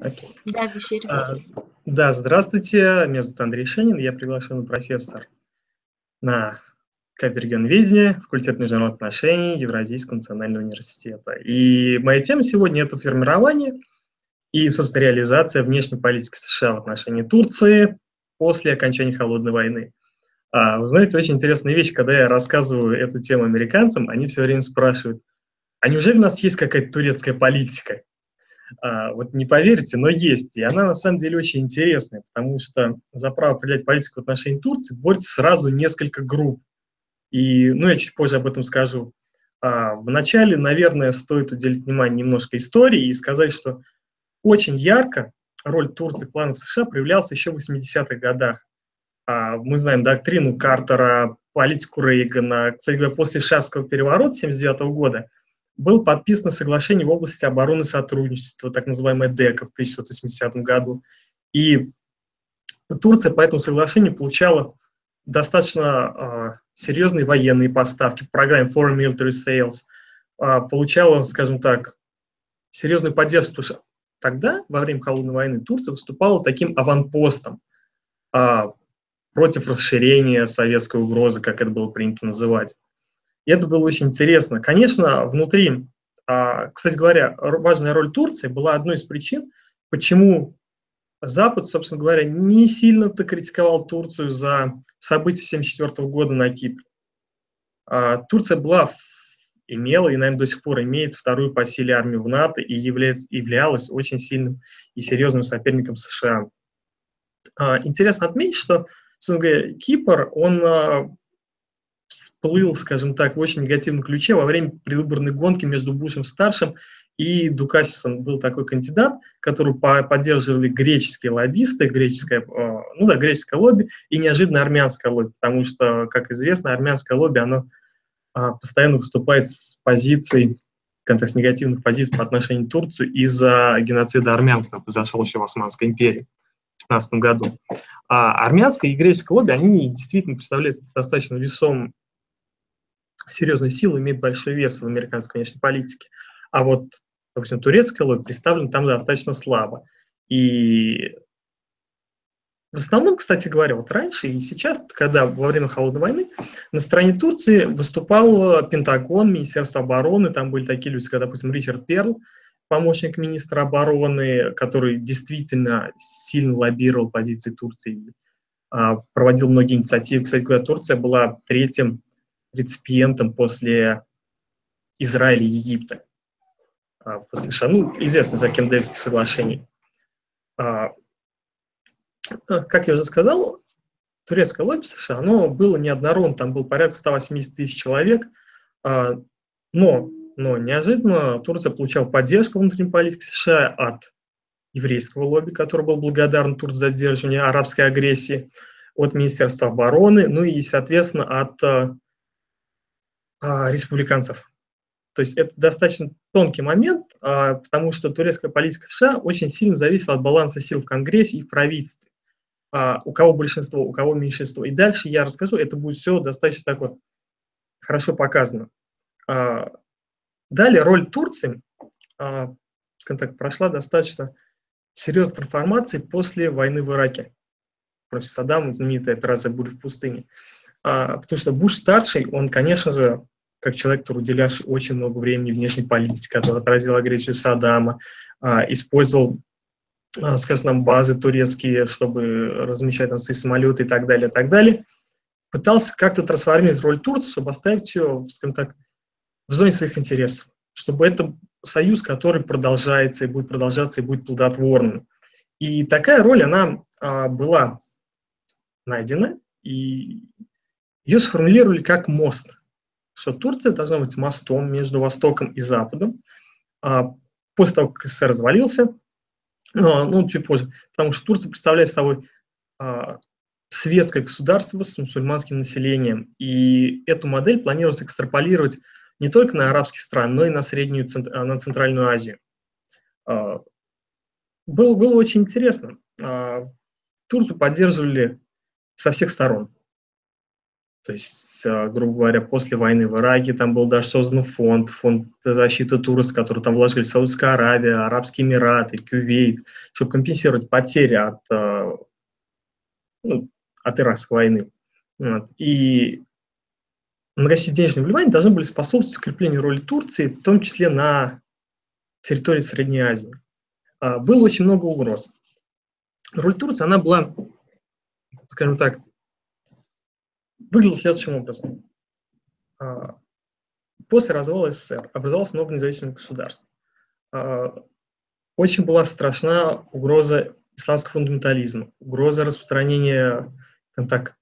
Окей. Да, в эфире. А, Да, здравствуйте, меня зовут Андрей Шенин, я приглашенный профессор на кафедре регионоведения, факультет международных отношений Евразийского национального университета. И моя тема сегодня – это формирование и, собственно, реализация внешней политики США в отношении Турции после окончания Холодной войны. А, Вы знаете, очень интересная вещь, когда я рассказываю эту тему американцам, они все время спрашивают, а неужели у нас есть какая-то турецкая политика? А, вот не поверите, но есть. И она на самом деле очень интересная, потому что за право определять политику в отношении Турции борется сразу несколько групп. И, ну, я чуть позже об этом скажу. А, вначале, наверное, стоит уделить внимание немножко истории и сказать, что очень ярко роль Турции в планах США проявлялась еще в 80-х годах. А, мы знаем доктрину Картера, политику Рейгана. Кстати после Шавского переворота 79 года – было подписано соглашение в области обороны сотрудничества, так называемое ДЭКа в 1980 году. И Турция по этому соглашению получала достаточно э, серьезные военные поставки по программе Foreign Military Sales, э, получала, скажем так, серьезную поддержку, потому что тогда, во время Холодной войны, Турция выступала таким аванпостом э, против расширения советской угрозы, как это было принято называть. И это было очень интересно. Конечно, внутри, а, кстати говоря, важная роль Турции была одной из причин, почему Запад, собственно говоря, не сильно-то критиковал Турцию за события 1974 года на Кипре. А, Турция была, имела и, наверное, до сих пор имеет вторую по силе армию в НАТО и является, являлась очень сильным и серьезным соперником США. А, интересно отметить, что, говоря, Кипр, он всплыл, скажем так, в очень негативном ключе во время предвыборной гонки между Бушем-старшим и Дукасисом. Был такой кандидат, которого поддерживали греческие лоббисты, греческое, э, ну да, греческое лобби и неожиданно армянское лобби, потому что, как известно, армянское лобби, оно а, постоянно выступает с позиций, с негативных позиций по отношению к Турции из-за геноцида армян, который произошел еще в Османской империи. 2015 году. А армянское и греческое лобби, они действительно представляют достаточно весом серьезную силу, имеют большой вес в американской внешней политике. А вот, допустим, турецкое лобби представлено там достаточно слабо. И в основном, кстати говоря, вот раньше и сейчас, когда во время Холодной войны на стороне Турции выступал Пентагон, Министерство обороны, там были такие люди, как, допустим, Ричард Перл, помощник министра обороны, который действительно сильно лоббировал позиции Турции, а, проводил многие инициативы. Кстати говоря, Турция была третьим реципиентом после Израиля и Египта, а, после США, ну, известно за Кемдельских соглашений. А, как я уже сказал, турецкое лобби США, оно было неоднородно, там был порядка 180 тысяч человек, но но неожиданно Турция получала поддержку внутренней политики США от еврейского лобби, который был благодарен Турции за сдерживание арабской агрессии, от Министерства обороны, ну и, соответственно, от а, республиканцев. То есть это достаточно тонкий момент, а, потому что турецкая политика США очень сильно зависела от баланса сил в Конгрессе и в правительстве. А, у кого большинство, у кого меньшинство. И дальше я расскажу, это будет все достаточно так вот хорошо показано. Далее роль Турции, скажем так, прошла достаточно серьезной трансформации после войны в Ираке против Саддама, знаменитая операция «Буря в пустыне». А, потому что Буш-старший, он, конечно же, как человек, который уделявший очень много времени внешней политике, который отразил агрессию Саддама, а, использовал, скажем, базы турецкие, чтобы размещать там свои самолеты и так далее, и так далее, пытался как-то трансформировать роль Турции, чтобы оставить ее, скажем так, в зоне своих интересов, чтобы это союз, который продолжается и будет продолжаться, и будет плодотворным. И такая роль, она а, была найдена, и ее сформулировали как мост, что Турция должна быть мостом между Востоком и Западом. А, после того, как СССР развалился, а, ну, чуть позже, потому что Турция представляет собой а, светское государство с мусульманским населением, и эту модель планировалось экстраполировать не только на арабские страны, но и на Среднюю, э, на Центральную Азию. А, было, было очень интересно. А, Турцию поддерживали со всех сторон. То есть, э, грубо говоря, после войны в Ираке там был даже создан фонд, фонд защиты Турции, который там вложили Саудовская Аравия, Арабские Эмираты, Кювейт, чтобы компенсировать потери от, э, ну, от Иракской войны. Вот. И многочисленные денежные вливания должны были способствовать укреплению роли Турции, в том числе на территории Средней Азии. А, было очень много угроз. Роль Турции, она была, скажем так, выглядела следующим образом. А, после развала СССР образовалось много независимых государств. А, очень была страшна угроза исламского фундаментализма, угроза распространения, скажем так,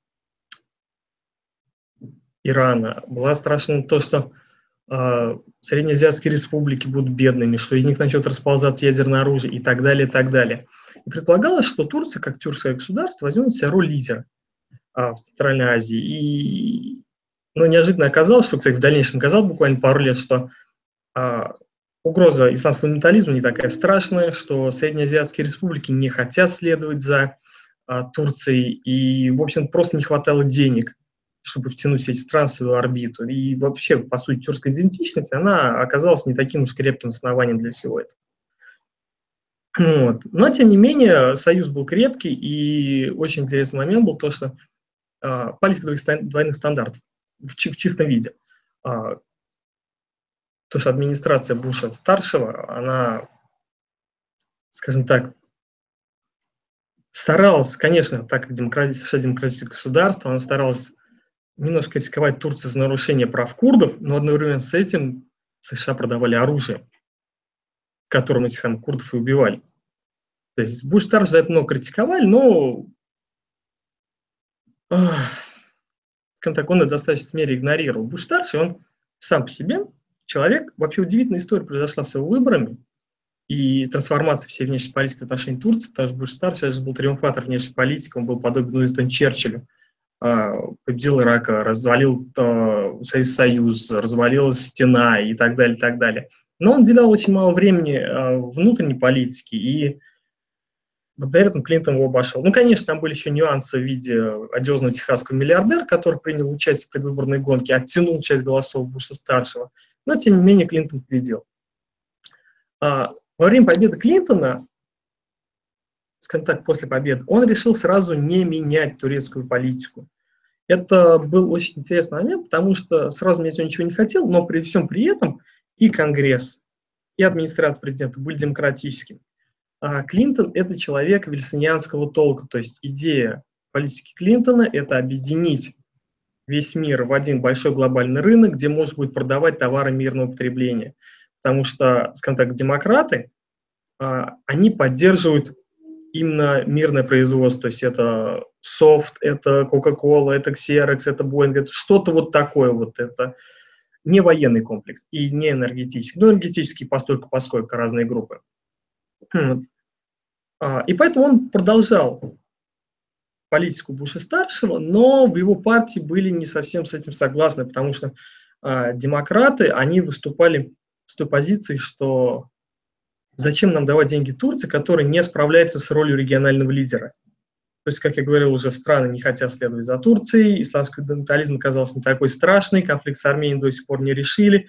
Ирана. Была страшна то, что э, среднеазиатские республики будут бедными, что из них начнет расползаться ядерное оружие и так далее, и так далее. И предполагалось, что Турция, как тюркское государство, возьмет себя роль лидера а, в Центральной Азии. И ну, неожиданно оказалось, что, кстати, в дальнейшем казалось буквально пару лет, что а, угроза исламского фундаментализма не такая страшная, что среднеазиатские республики не хотят следовать за а, Турцией, и, в общем, просто не хватало денег чтобы втянуть эти страны в свою орбиту. И вообще, по сути, тюркская идентичность, она оказалась не таким уж крепким основанием для всего этого. Вот. Но, тем не менее, союз был крепкий, и очень интересный момент был то, что политика двойных, стандартов в, в чистом виде. Э, то, что администрация Буша-старшего, она, скажем так, старалась, конечно, так как демократи, США демократическое государство, она старалась немножко рисковать Турции за нарушение прав курдов, но одновременно с этим США продавали оружие, которым этих самых курдов и убивали. То есть Буш старший за это много критиковали, но так, он это достаточно мере игнорировал. Буш старший, он сам по себе человек, вообще удивительная история произошла с его выборами и трансформацией всей внешней политики в отношении Турции, потому что Буш старший же был триумфатор внешней политики, он был подобен Уинстон Черчиллю, а, победил Ирак, развалил э, Советский Союз, развалилась стена и так далее, и так далее. Но он уделял очень мало времени э, внутренней политике, и благодаря этому Клинтон его обошел. Ну, конечно, там были еще нюансы в виде одиозного техасского миллиардера, который принял участие в предвыборной гонке, оттянул часть голосов Буша-старшего, но, тем не менее, Клинтон победил. А, во время победы Клинтона скажем так, после победы, он решил сразу не менять турецкую политику. Это был очень интересный момент, потому что сразу менять он ничего не хотел, но при всем при этом и Конгресс, и администрация президента были демократическими. А Клинтон – это человек вильсонианского толка, то есть идея политики Клинтона – это объединить весь мир в один большой глобальный рынок, где можно будет продавать товары мирного потребления. Потому что, скажем так, демократы, а, они поддерживают именно мирное производство, то есть это софт, это Coca-Cola, это Xerox, это Boeing, это что-то вот такое вот это. Не военный комплекс и не энергетический. Ну, энергетический постольку поскольку разные группы. А, и поэтому он продолжал политику Буша-старшего, но в его партии были не совсем с этим согласны, потому что а, демократы, они выступали с той позиции, что зачем нам давать деньги Турции, которая не справляется с ролью регионального лидера? То есть, как я говорил, уже страны не хотят следовать за Турцией, исламский фундаментализм оказался не такой страшный, конфликт с Арменией до сих пор не решили.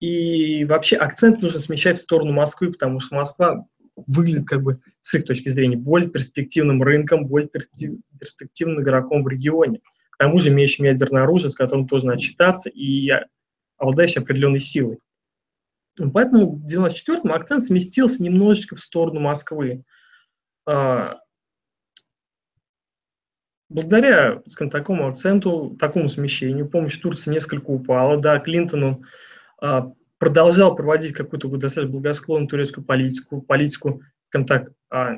И вообще акцент нужно смещать в сторону Москвы, потому что Москва выглядит как бы с их точки зрения более перспективным рынком, более перспективным игроком в регионе. К тому же имеющим ядерное оружие, с которым тоже надо считаться, и обладающий определенной силой. Поэтому в 94-м акцент сместился немножечко в сторону Москвы. А, благодаря, скажем, такому акценту, такому смещению, помощь Турции несколько упала. Да, Клинтон он, а, продолжал проводить какую-то достаточно благосклонную турецкую политику, политику, скажем так, а,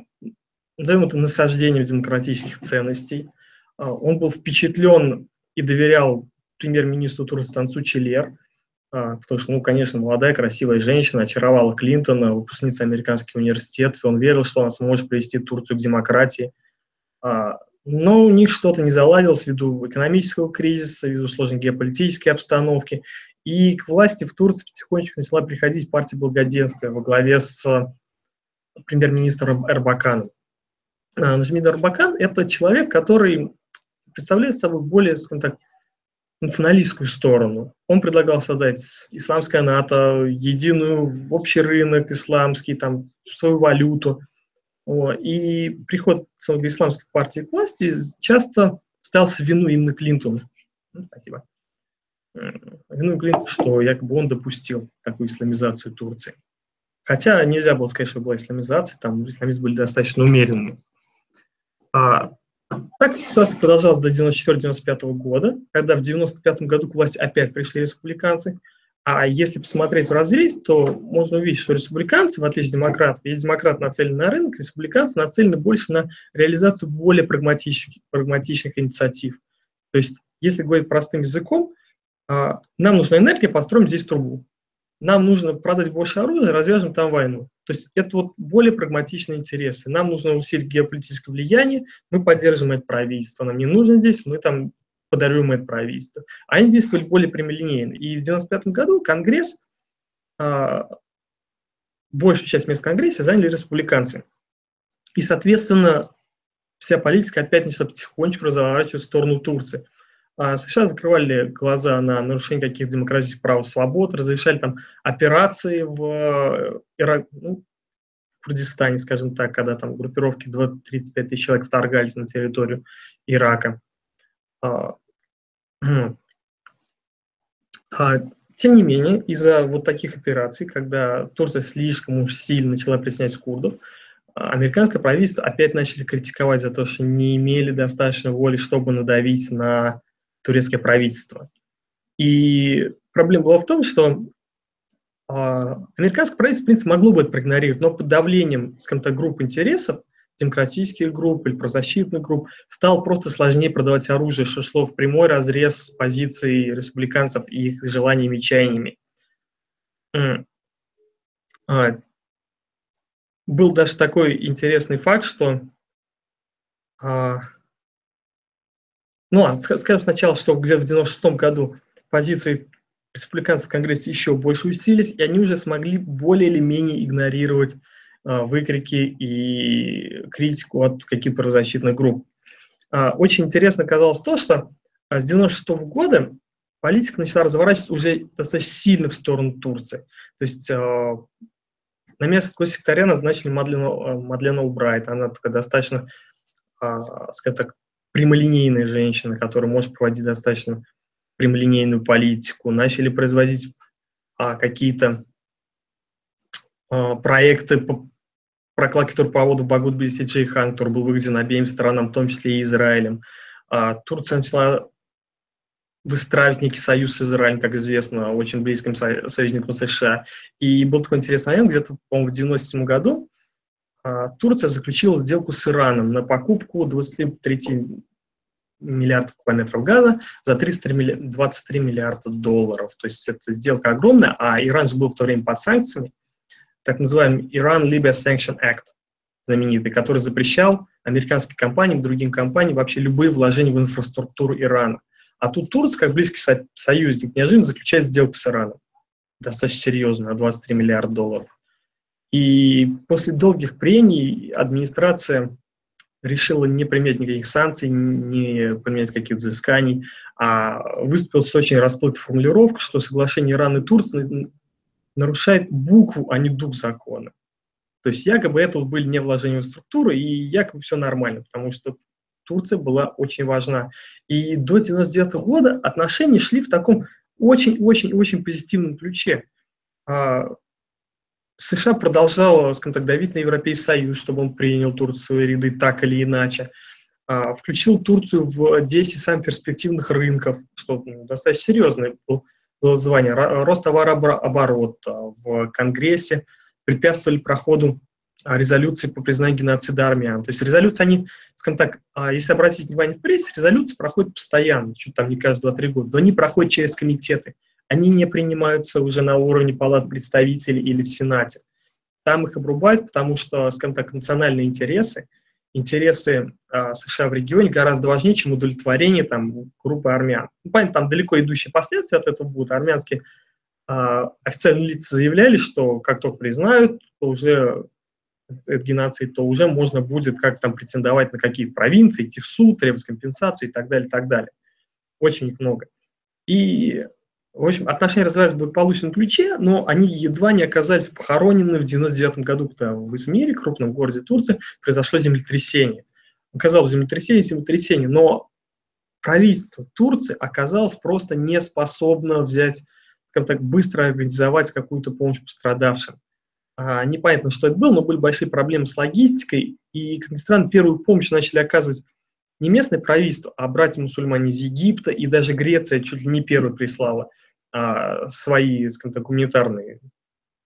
назовем это насаждением демократических ценностей. Он был впечатлен и доверял премьер-министру Турции Тансу Челер – а, потому что, ну, конечно, молодая, красивая женщина очаровала Клинтона, выпускница американских университетов, и он верил, что она сможет привести Турцию к демократии. Но у них что-то не заладилось ввиду экономического кризиса, ввиду сложной геополитической обстановки, и к власти в Турции потихонечку начала приходить партия благоденствия во главе с премьер-министром Эрбаканом. А, Нажмид Эрбакан – это человек, который представляет собой более, скажем так, националистскую сторону. Он предлагал создать исламское НАТО, единую общий рынок исламский, там, свою валюту. И приход исламской партии к власти часто ставился вину именно Клинтону. Ну, спасибо. Вину Клинтону, что якобы он допустил такую исламизацию Турции. Хотя нельзя было сказать, что была исламизация, там исламисты были достаточно умеренными. А, так ситуация продолжалась до 1994-1995 года, когда в 1995 году к власти опять пришли республиканцы. А если посмотреть в разрез, то можно увидеть, что республиканцы, в отличие от демократов, есть демократы нацелены на рынок, республиканцы нацелены больше на реализацию более прагматичных, прагматичных инициатив. То есть, если говорить простым языком, а, нам нужна энергия, построим здесь трубу нам нужно продать больше оружия, развяжем там войну. То есть это вот более прагматичные интересы. Нам нужно усилить геополитическое влияние, мы поддержим это правительство. Нам не нужно здесь, мы там подаруем это правительство. Они действовали более прямолинейно. И в 1995 году Конгресс, а, большую часть мест в Конгрессе заняли республиканцы. И, соответственно, вся политика опять начала потихонечку разворачиваться в сторону Турции. А США закрывали глаза на нарушение каких-то демократических прав и свобод, разрешали там операции в, э, Ира... ну, в Курдистане, скажем так, когда там группировки 35 тысяч человек вторгались на территорию Ирака. А, тем не менее, из-за вот таких операций, когда Турция слишком уж сильно начала притеснять курдов, американское правительство опять начали критиковать за то, что не имели достаточно воли, чтобы надавить на турецкое правительство. И проблема была в том, что э, американское правительство, в принципе, могло бы это проигнорировать, но под давлением, скажем так, групп интересов, демократических групп или правозащитных групп, стало просто сложнее продавать оружие, что шло в прямой разрез с позицией республиканцев и их желаниями и чаяниями. А, был даже такой интересный факт, что а, ну ладно, скажем сначала, что где-то в 96 году позиции республиканцев в Конгрессе еще больше усилились, и они уже смогли более или менее игнорировать выкрики и критику от каких-то правозащитных групп. А, очень интересно оказалось то, что а, с 96 года политика начала разворачиваться уже достаточно сильно в сторону Турции. То есть а, на место госсекретаря назначили Мадлену, а, Мадлену Убрайт. Она такая достаточно, а, скажем так, прямолинейная женщина, которая может проводить достаточно прямолинейную политику, начали производить а, какие-то а, проекты по прокладке турпровода Багут-Билси Джейхан, который был выведен обеим сторонам, в том числе и Израилем. А, Турция начала выстраивать некий союз с Израилем, как известно, очень близким со- союзником США. И был такой интересный момент, где-то, по-моему, в 97 году а, Турция заключила сделку с Ираном на покупку 23 миллиардов кубометров газа за 323 миллиарда долларов. То есть это сделка огромная, а Иран же был в то время под санкциями, так называемый Iran-Libya Sanction Act, знаменитый, который запрещал американским компаниям, другим компаниям вообще любые вложения в инфраструктуру Ирана. А тут Турция, как близкий со- союзник, неожиданно заключает сделку с Ираном. Достаточно серьезно, на 23 миллиарда долларов. И после долгих прений администрация решила не применять никаких санкций, не применять каких-то взысканий, а выступила с очень расплытой формулировкой, что соглашение Ирана и Турции нарушает букву, а не дух закона. То есть якобы это были не вложения в структуру, и якобы все нормально, потому что Турция была очень важна. И до 1999 года отношения шли в таком очень-очень-очень позитивном ключе. А, США продолжала, скажем так, давить на Европейский Союз, чтобы он принял Турцию ряды так или иначе. А, включил Турцию в 10 самых перспективных рынков, что ну, достаточно серьезное было звание. Ростоварооборота в Конгрессе препятствовали проходу а, резолюции по признанию геноцида армян. То есть резолюции, они, скажем так, а, если обратить внимание в прессе, резолюции проходят постоянно, что там не каждые 2-3 года, но они проходят через комитеты они не принимаются уже на уровне палат представителей или в Сенате. Там их обрубают, потому что, скажем так, национальные интересы, интересы э, США в регионе гораздо важнее, чем удовлетворение там, группы армян. Ну, понятно, там далеко идущие последствия от этого будут. Армянские э, официальные лица заявляли, что как только признают, то уже этот геноцид, то уже можно будет как там претендовать на какие-то провинции, идти в суд, требовать компенсацию и так далее, и так далее. Очень их много. И, в общем, отношения развивались в благополучном ключе, но они едва не оказались похоронены в 99 году, когда в Измире, крупном городе Турции, произошло землетрясение. Оказалось землетрясение, землетрясение, но правительство Турции оказалось просто не способно взять, скажем так, быстро организовать какую-то помощь пострадавшим. А, непонятно, что это было, но были большие проблемы с логистикой, и, как ни странно, первую помощь начали оказывать не местное правительство, а братья-мусульмане из Египта, и даже Греция чуть ли не первой прислала а, свои, скажем так, гуманитарные,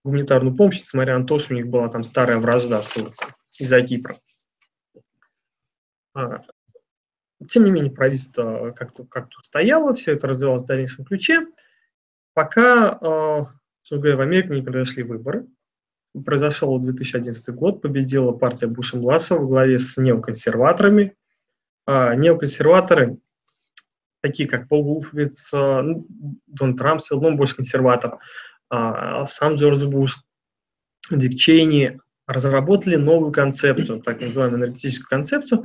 гуманитарную помощь, несмотря на то, что у них была там старая вражда с Турцией из-за Кипра. А, тем не менее, правительство как-то как стояло, все это развивалось в дальнейшем ключе, пока, э, в Америке не произошли выборы произошел 2011 год, победила партия Буша-младшего в главе с неоконсерваторами. А, неоконсерваторы, такие как Пол Вулфвиц, а, ну, Дон Трамп, все равно больше консерватор, а, сам Джордж Буш, Дик Чейни, разработали новую концепцию, так называемую энергетическую концепцию,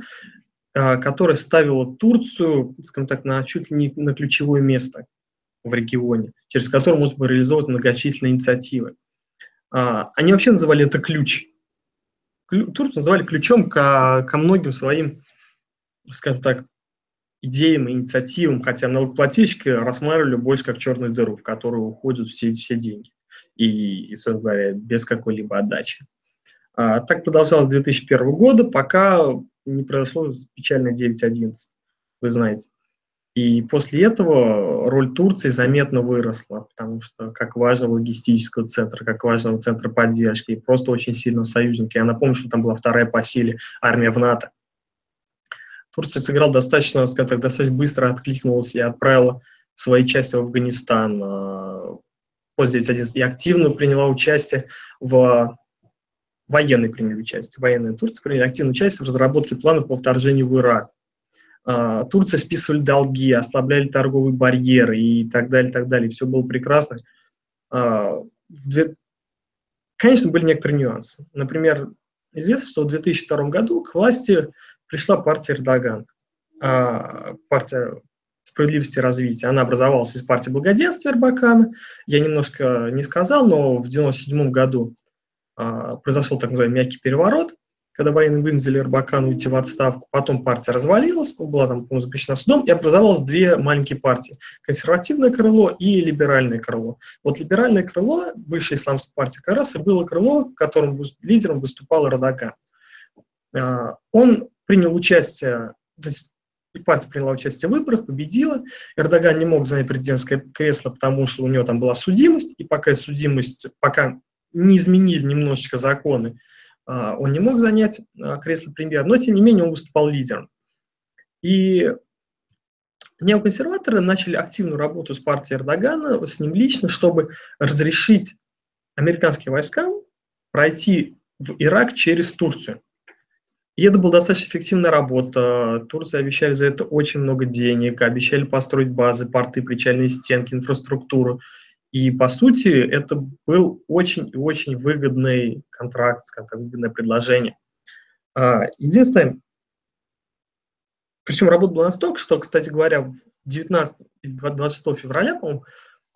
а, которая ставила Турцию, скажем так, на чуть ли не на ключевое место в регионе, через которое можно было реализовывать многочисленные инициативы. Они вообще называли это ключ. Турцию называли ключом ко, ко многим своим, скажем так, идеям и инициативам, хотя налогоплательщики рассматривали больше как черную дыру, в которую уходят все, все деньги. И, и, собственно говоря, без какой-либо отдачи. А, так продолжалось с 2001 года, пока не произошло печальное 9.11, вы знаете. И после этого роль Турции заметно выросла, потому что как важного логистического центра, как важного центра поддержки, и просто очень сильного союзника. Я напомню, что там была вторая по силе армия в НАТО. Турция сыграла достаточно, скажем так, достаточно быстро откликнулась и отправила свои части в Афганистан э, после 9.11 и активно приняла участие в военной приняли участие, военная Турция приняла активное участие в разработке планов по вторжению в Ирак. А, Турция списывали долги, ослабляли торговые барьеры и так далее, так далее. Все было прекрасно. А, конечно, были некоторые нюансы. Например, известно, что в 2002 году к власти пришла партия Эрдоган, а, партия справедливости и развития. Она образовалась из партии благоденствия Эрбакана. Я немножко не сказал, но в 1997 году произошел так называемый мягкий переворот – когда военные вынудили Эрбакана уйти в отставку. Потом партия развалилась, была там запрещена судом, и образовалось две маленькие партии. Консервативное крыло и либеральное крыло. Вот либеральное крыло, бывшая исламская партия и было крыло, в котором лидером выступал Эрдоган. А, он принял участие, то есть партия приняла участие в выборах, победила. Эрдоган не мог занять президентское кресло, потому что у него там была судимость, и пока судимость, пока не изменили немножечко законы, а, он не мог занять а, кресло премьера, но тем не менее он выступал лидером. И неоконсерваторы начали активную работу с партией Эрдогана, с ним лично, чтобы разрешить американским войскам пройти в Ирак через Турцию. И это была достаточно эффективная работа. Турции обещали за это очень много денег, обещали построить базы, порты, причальные стенки, инфраструктуру. И, по сути, это был очень и очень выгодный контракт, скажем так, выгодное предложение. А, единственное, причем работа была настолько, что, кстати говоря, 19 или 26 февраля, по-моему,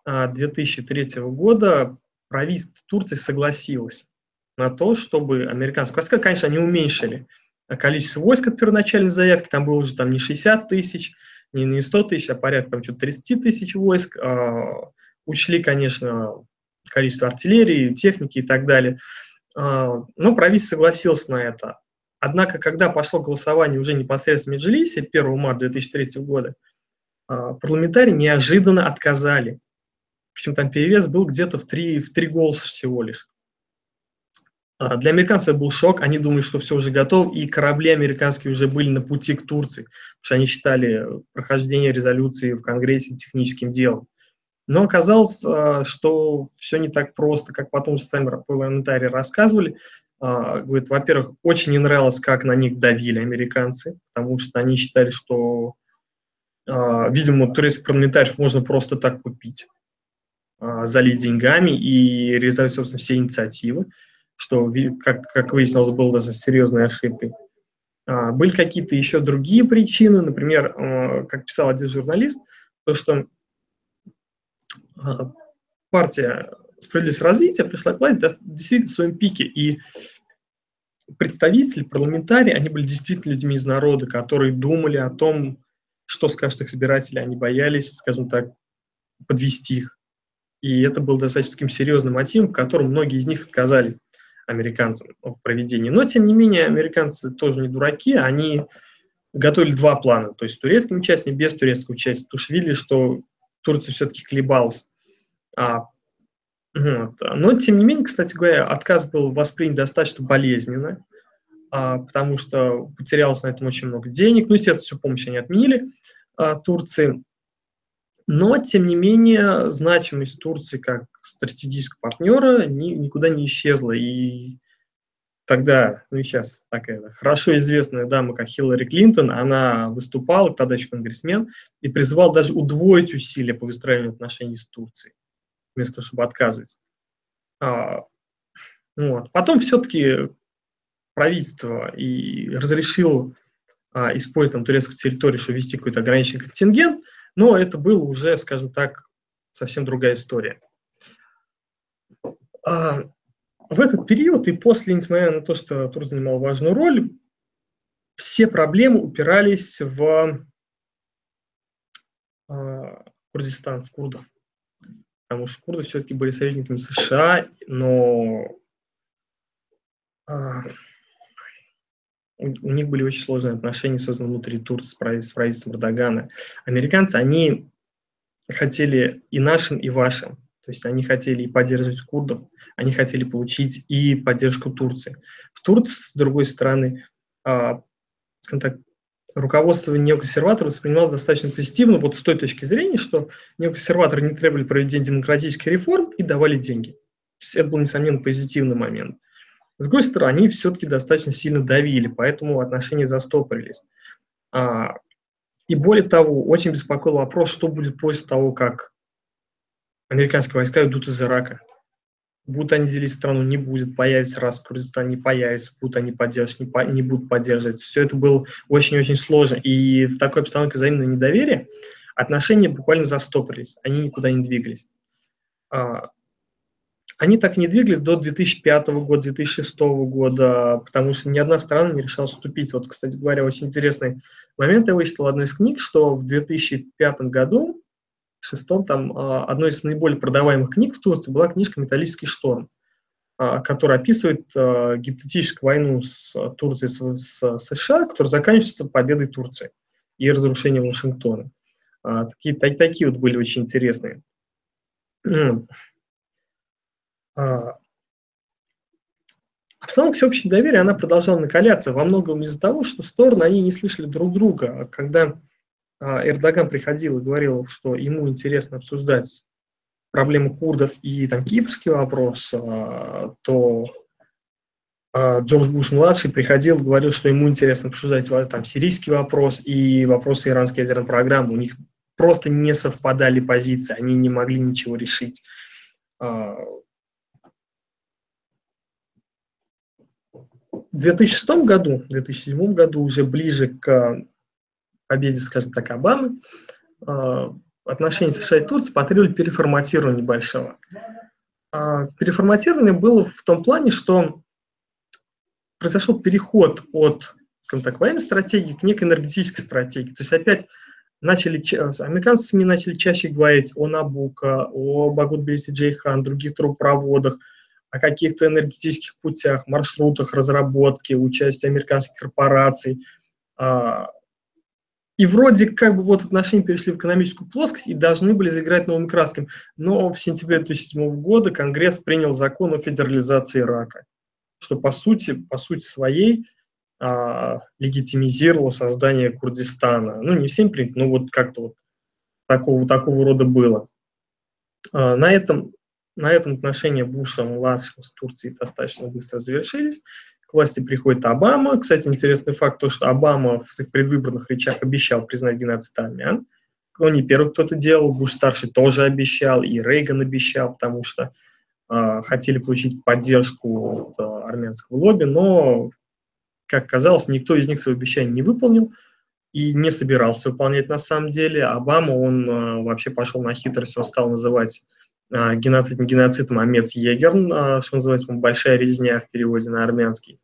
2003 а, года правительство Турции согласилось на то, чтобы американские войска, конечно, они уменьшили количество войск от первоначальной заявки, там было уже там не 60 тысяч, не 100 тысяч, а порядка там, 30 тысяч войск, а, учли, конечно, количество артиллерии, техники и так далее. А, но правительство согласилось на это. Однако, когда пошло голосование уже непосредственно в Меджлисе 1 марта 2003 года, а, парламентарии неожиданно отказали. Причем там перевес был где-то в три, в три голоса всего лишь. А, для американцев был шок, они думали, что все уже готово, и корабли американские уже были на пути к Турции, потому что они считали прохождение резолюции в Конгрессе техническим делом. Но оказалось, а, что все не так просто, как потом же сами парламентарии рассказывали. А, говорит, во-первых, очень не нравилось, как на них давили американцы, потому что они считали, что, видимо, турецких парламентариев можно просто так купить, залить деньгами и реализовать, собственно, все инициативы, что, как, как выяснилось, было даже серьезной ошибкой. Были какие-то еще другие причины, например, как писал один журналист, то, что а, партия «Справедливость и развитие» пришла к власти действительно в своем пике, и представители, парламентарии, они были действительно людьми из народа, которые думали о том, что скажут их избиратели, они боялись, скажем так, подвести их. И это был достаточно таким серьезным мотивом, в котором многие из них отказали американцам в проведении. Но, тем не менее, американцы тоже не дураки, они готовили два плана, то есть с турецким участием, без турецкого участия, потому что видели, что Турция все-таки колебалась. А, вот. Но, тем не менее, кстати говоря, отказ был воспринят достаточно болезненно, а, потому что потерялось на этом очень много денег. Ну, естественно, всю помощь они отменили а, Турции. Но, тем не менее, значимость Турции как стратегического партнера ни, никуда не исчезла. И тогда, ну и сейчас такая хорошо известная дама, как Хиллари Клинтон, она выступала, тогда еще конгрессмен, и призывала даже удвоить усилия по выстраиванию отношений с Турцией, вместо того, чтобы отказывать. А, вот. Потом все-таки правительство и разрешило а, использовать там, турецкую территорию, чтобы вести какой-то ограниченный контингент, но это было уже, скажем так, совсем другая история. А, в этот период и после, несмотря на то, что Тур занимал важную роль, все проблемы упирались в а, Курдистан, в курдов. Потому что курды все-таки были союзниками США, но а, у них были очень сложные отношения, созданы внутри Турции с правительством Эрдогана. Американцы, они хотели и нашим, и вашим. То есть они хотели и поддерживать курдов, они хотели получить и поддержку Турции. В Турции, с другой стороны, а, так, руководство неоконсерваторов воспринималось достаточно позитивно, вот с той точки зрения, что неоконсерваторы не требовали проведения демократических реформ и давали деньги. То есть это был, несомненно, позитивный момент. С другой стороны, они все-таки достаточно сильно давили, поэтому отношения застопорились. А, и более того, очень беспокоил вопрос, что будет после того, как американские войска идут из Ирака. Будут они делить страну, не будет, появится раз Курдистан, не появится, будут они поддерживать, не, по, не будут поддерживать. Все это было очень-очень сложно. И в такой обстановке взаимного недоверия отношения буквально застопорились, они никуда не двигались. Они так не двигались до 2005 года, 2006 года, потому что ни одна страна не решала вступить. Вот, кстати говоря, очень интересный момент я вычитал в одной из книг, что в 2005 году, шестом, там а, одной из наиболее продаваемых книг в Турции была книжка «Металлический шторм», а, которая описывает а, гипотетическую войну с Турцией, с, США, которая заканчивается победой Турции и разрушением Вашингтона. Такие, такие вот были очень интересные. А, обстановка всеобщего доверия, она продолжала накаляться во многом из-за того, что стороны, они не слышали друг друга. Когда а, Эрдоган приходил и говорил, что ему интересно обсуждать проблемы курдов и там кипрский вопрос, а, то Джордж Буш-младший приходил и говорил, что ему интересно обсуждать там сирийский вопрос и вопросы иранской ядерной программы. У них просто не совпадали позиции, они не могли ничего решить. В 2006 году, в 2007 году, уже ближе к победе, скажем так, Обамы, а, отношения США и Турции потребовали переформатирования небольшого. А, переформатирование было в том плане, что произошел переход от, так, военной стратегии к некой энергетической стратегии. То есть опять начали, американцы начали чаще говорить о Набука, о Багут-Белисе Джейхан, других трубопроводах – о каких-то энергетических путях, маршрутах разработки, участии американских корпораций. А, и вроде как бы вот отношения перешли в экономическую плоскость и должны были заиграть новым красками. Но в сентябре 2007 года Конгресс принял закон о федерализации Ирака, что по сути, по сути своей а, легитимизировало создание Курдистана. Ну, не всем принято, но вот как-то вот такого, такого рода было. А, на этом на этом отношения Буша-младшего с Турцией достаточно быстро завершились. К власти приходит Обама. Кстати, интересный факт, то, что Обама в своих предвыборных речах обещал признать геноцид армян. Он не первый кто-то делал, Буш-старший тоже обещал, и Рейган обещал, потому что э, хотели получить поддержку от э, армянского лобби, но, как казалось, никто из них свое обещание не выполнил. и не собирался выполнять на самом деле. Обама, он э, вообще пошел на хитрость, он стал называть геноцид не геноцидом, а мецъегерн, э, что называется, большая резня в переводе на армянский.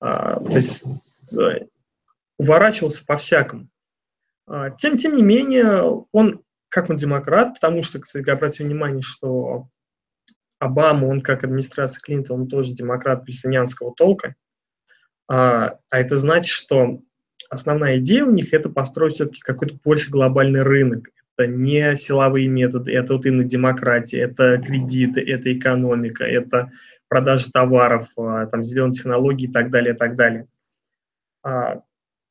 А, то есть уворачивался по-всякому. А, тем, тем не менее, он, как он демократ, потому что, кстати, обратите внимание, что Обама, он как администрация Клинтона, он тоже демократ пальестинянского толка, а, а это значит, что основная идея у них это построить все-таки какой-то больше глобальный рынок. Это не силовые методы, это вот именно демократия, это кредиты, это экономика, это продажа товаров, а, там, зеленые технологии и так далее, и так далее. А,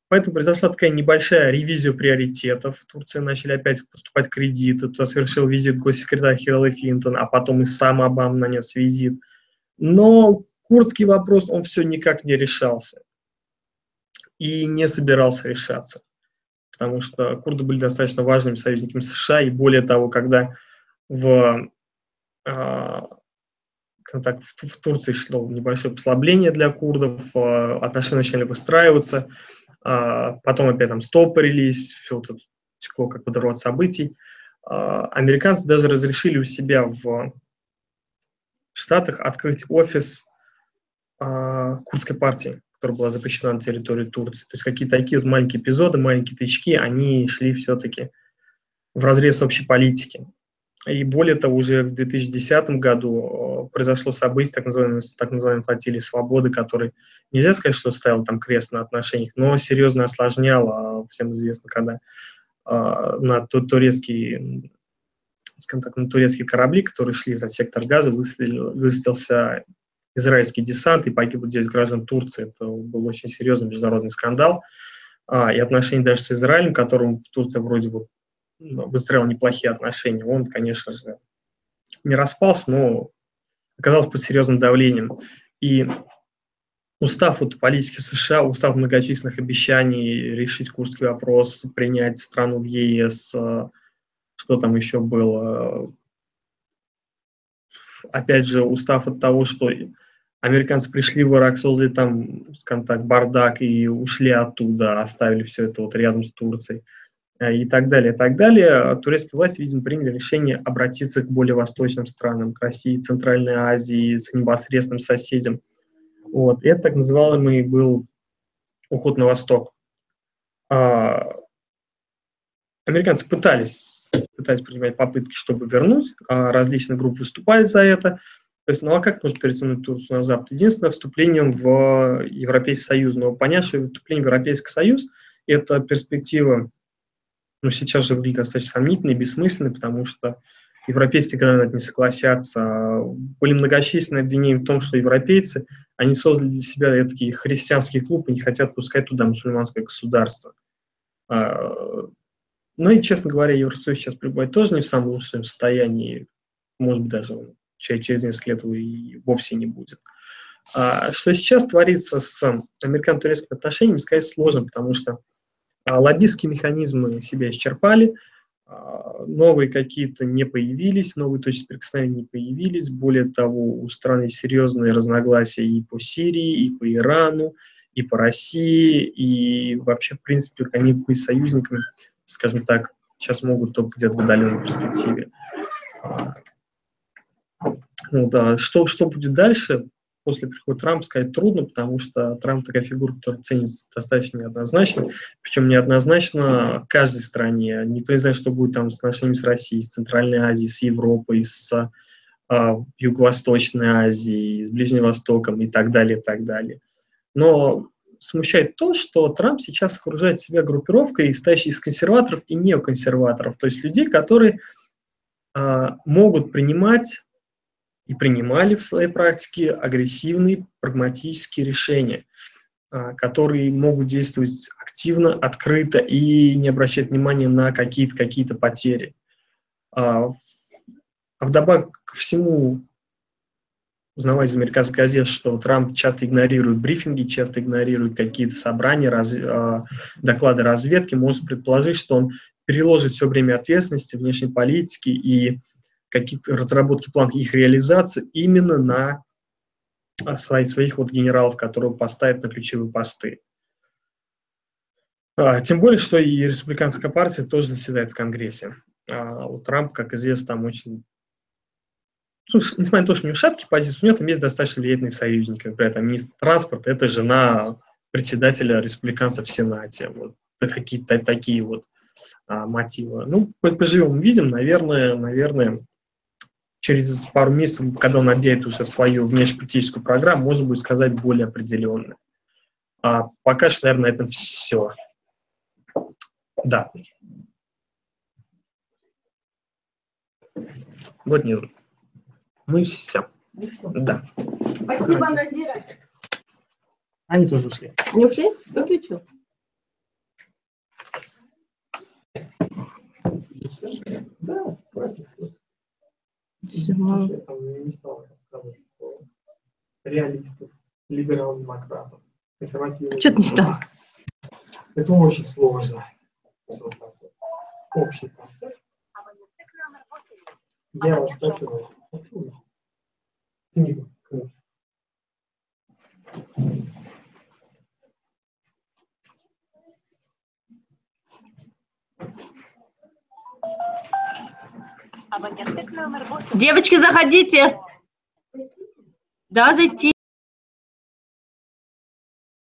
Поэтому произошла такая небольшая ревизия приоритетов. В Турции начали опять поступать кредиты. Туда совершил визит госсекретарь Хиллари Клинтон, а потом и сам Обама нанес визит. Но курдский вопрос, он все никак не решался. И не собирался решаться. Потому что курды были достаточно важными союзниками США. И более того, когда в, э, так, в, в Турции шло небольшое послабление для курдов, э, отношения начали выстраиваться, а, потом опять там стопорились, все это текло как водоворот событий. А, американцы даже разрешили у себя в Штатах открыть офис а, Курдской партии, которая была запрещена на территории Турции. То есть какие-то такие вот маленькие эпизоды, маленькие тычки, они шли все-таки в разрез общей политики. И более того, уже в 2010 году э, произошло событие, так называемой, так называемой флотилии свободы, который, нельзя сказать, что ставил там крест на отношениях, но серьезно осложнял, а всем известно, когда а, на турецкие, скажем так, на турецкие корабли, которые шли в сектор газа, высадился израильский десант и погибло 9 граждан Турции. Это был очень серьезный международный скандал. А, и отношения даже с Израилем, которым в Турции вроде бы выстроил неплохие отношения. Он, конечно же, не распался, но оказался под серьезным давлением. И устав от политики США, устав многочисленных обещаний решить курский вопрос, принять страну в ЕС, что там еще было, опять же, устав от того, что американцы пришли в Ирак, создали там, скажем так, бардак и ушли оттуда, оставили все это вот рядом с Турцией. Э, и так далее, и так далее, турецкие власти, видимо, приняли решение обратиться к более восточным странам, к России, Центральной Азии, с непосредственным соседям. Вот. Это так называемый был уход на восток. А, американцы пытались, пытались принимать попытки, чтобы вернуть, а различные группы выступали за это. То есть, ну а как можно перетянуть Турцию на Запад? Единственное, вступлением в Европейский Союз. Но понятно, что вступление в Европейский Союз – это перспектива но сейчас же выглядит достаточно сомнительно и бессмысленно, потому что граждане на это не согласятся. Были многочисленные обвинения в том, что европейцы, они создали для себя такие христианский клуб и не хотят пускать туда мусульманское государство. А, ну и, честно говоря, Евросоюз сейчас пребывает тоже не в самом лучшем состоянии, может быть, даже через несколько лет его и вовсе не будет. А что сейчас творится с американо-турецкими отношениями, сказать сложно, потому что а лоббистские механизмы себя исчерпали, а, новые какие-то не появились, новые точки соприкосновения не появились. Более того, у страны серьезные разногласия и по Сирии, и по Ирану, и по России, и вообще, в принципе, они быть союзниками, скажем так, сейчас могут только где-то в отдаленной перспективе. Ну да, что, что будет дальше? после прихода Трампа сказать трудно, потому что Трамп такая фигура, которая ценится достаточно неоднозначно, причем неоднозначно каждой стране. Никто не знает, что будет там с отношениями с Россией, с Центральной Азией, с Европой, с э, Юго-Восточной Азией, с Ближним Востоком и так далее, и так далее. Но смущает то, что Трамп сейчас окружает себя группировкой, состоящей из консерваторов и неоконсерваторов, то есть людей, которые э, могут принимать и принимали в своей практике агрессивные прагматические решения, а, которые могут действовать активно, открыто и не обращать внимания на какие-то какие потери. А, а вдобавок ко всему, узнавать из американских газет, что Трамп часто игнорирует брифинги, часто игнорирует какие-то собрания, раз, э, доклады разведки, можно предположить, что он переложит все время ответственности внешней политики и какие-то разработки планов, их реализации именно на а, своих, своих вот генералов, которые поставят на ключевые посты. А, тем более, что и республиканская партия тоже заседает в Конгрессе. А у Трампа, как известно, там очень... Слушай, несмотря на то, что у него шапки позиции, у него там есть достаточно влиятельные союзники. Например, там министр транспорта – это жена председателя республиканцев в Сенате. Вот какие-то такие вот а, мотивы. Ну, поживем, увидим. Наверное, наверное, через пару месяцев, когда он объявит уже свою внешнеполитическую программу, можно будет сказать более определенно. А пока что, наверное, на этом все. Да. Вот внизу. Мы все. Да. Спасибо, Назира. Они тоже ушли. Они ушли? Выключил. Да, праздник. Всё. Я не стал рассказывать про реалистов, либерал-демократов, консервативных. Что ты не стал? Это очень сложно. Вот вот. Общий концепт. Я скачиваю книгу. книгу. Девочки, заходите. Да, зайти.